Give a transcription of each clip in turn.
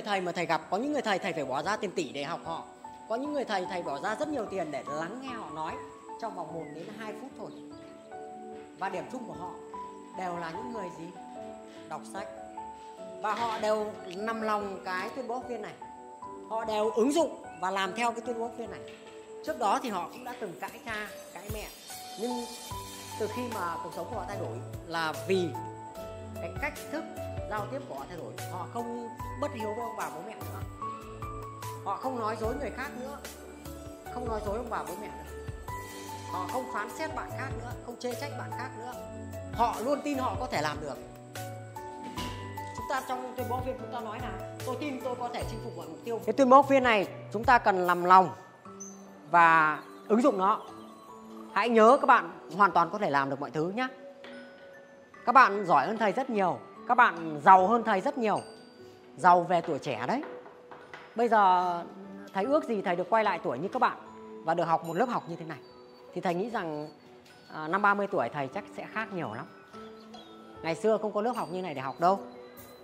người thầy mà thầy gặp, có những người thầy thầy phải bỏ ra tiền tỷ để học họ. Có những người thầy thầy bỏ ra rất nhiều tiền để lắng nghe họ nói trong vòng 1 đến 2 phút thôi. Và điểm chung của họ đều là những người gì? Đọc sách. Và họ đều nằm lòng cái tuyên bố viên này. Họ đều ứng dụng và làm theo cái tuyên bố viên này. Trước đó thì họ cũng đã từng cãi cha, cãi mẹ. Nhưng từ khi mà cuộc sống của họ thay đổi là vì cái cách thức giao tiếp của họ thay đổi. Họ không bất hiếu với ông bà bố mẹ nữa. Họ không nói dối người khác nữa. Không nói dối ông bà bố mẹ nữa. Họ không phán xét bạn khác nữa, không chê trách bạn khác nữa. Họ luôn tin họ có thể làm được. Chúng ta trong tuyên bố học viên chúng ta nói là tôi tin tôi có thể chinh phục mọi mục tiêu. Cái tuyên bố học viên này chúng ta cần làm lòng và ứng dụng nó. Hãy nhớ các bạn hoàn toàn có thể làm được mọi thứ nhé các bạn giỏi hơn thầy rất nhiều các bạn giàu hơn thầy rất nhiều. Giàu về tuổi trẻ đấy. Bây giờ thầy ước gì thầy được quay lại tuổi như các bạn và được học một lớp học như thế này? Thì thầy nghĩ rằng à, năm 30 tuổi thầy chắc sẽ khác nhiều lắm. Ngày xưa không có lớp học như này để học đâu.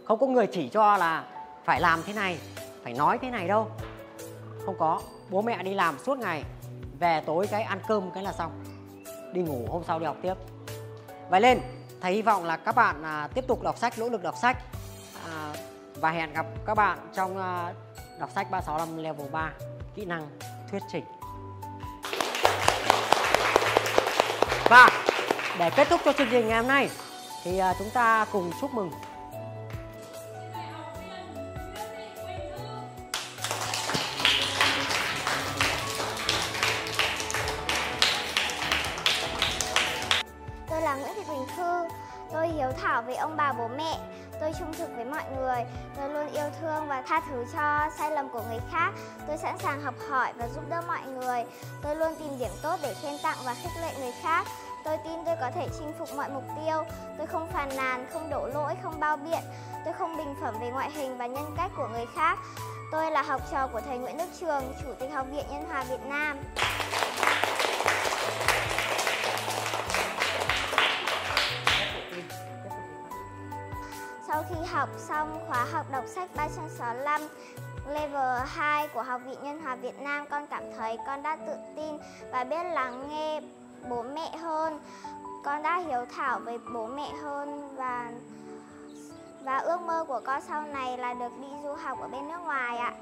Không có người chỉ cho là phải làm thế này phải nói thế này đâu. Không có. Bố mẹ đi làm suốt ngày về tối cái ăn cơm cái là xong. Đi ngủ hôm sau đi học tiếp. Vậy lên thầy hy vọng là các bạn à, tiếp tục đọc sách nỗ lực đọc sách. À, và hẹn gặp các bạn trong à, đọc sách 365 level 3 kỹ năng thuyết trình. Và để kết thúc cho chương trình ngày hôm nay thì à, chúng ta cùng chúc mừng thảo với ông bà bố mẹ. Tôi trung thực với mọi người. Tôi luôn yêu thương và tha thứ cho sai lầm của người khác. Tôi sẵn sàng học hỏi và giúp đỡ mọi người. Tôi luôn tìm điểm tốt để khen tặng và khích lệ người khác. Tôi tin tôi có thể chinh phục mọi mục tiêu. Tôi không phàn nàn, không đổ lỗi, không bao biện. Tôi không bình phẩm về ngoại hình và nhân cách của người khác. Tôi là học trò của thầy Nguyễn Đức Trường, Chủ tịch Học viện Nhân hòa Việt Nam. Sau khi học xong khóa học đọc sách 365 level 2 của Học viện Nhân hòa Việt Nam, con cảm thấy con đã tự tin và biết lắng nghe bố mẹ hơn. Con đã hiếu thảo với bố mẹ hơn và và ước mơ của con sau này là được đi du học ở bên nước ngoài ạ.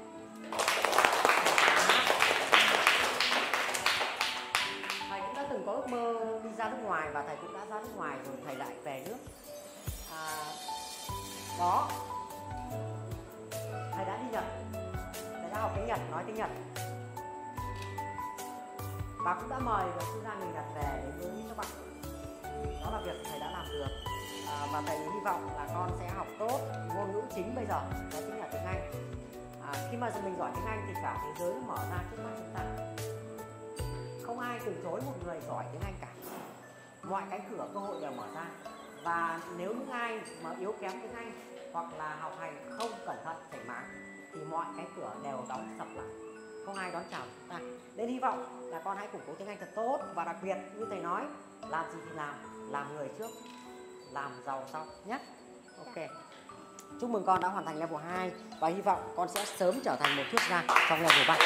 thầy cũng đã từng có ước mơ đi ra nước ngoài và thầy cũng đã ra nước ngoài rồi thầy lại về nước à, đó. Thầy đã đi nhật? Thầy đã học tiếng nhật? Nói tiếng nhật. Và cũng đã mời và sư gia người nhật về để với các bạn đó là việc thầy đã làm được. À, và thầy hy vọng là con sẽ học tốt ngôn ngữ chính bây giờ đó chính là tiếng anh. À, khi mà mình giỏi tiếng anh thì cả thế giới mở ra trước mắt chúng ta. Không ai từ chối một người giỏi tiếng Anh cả. Mọi cánh cửa cơ hội đều mở ra và nếu những ai mà yếu kém tiếng Anh hoặc là học hành không cẩn thận, chảy máng thì mọi cái cửa đều đóng sập lại. Không ai đón chào chúng ta? Nên hy vọng là con hãy củng cố tiếng Anh thật tốt và đặc biệt như thầy nói, làm gì thì làm làm người trước, làm giàu sau nhé. Ok. Chúc mừng con đã hoàn thành level 2 và hy vọng con sẽ sớm trở thành một thuyết gia trong level 3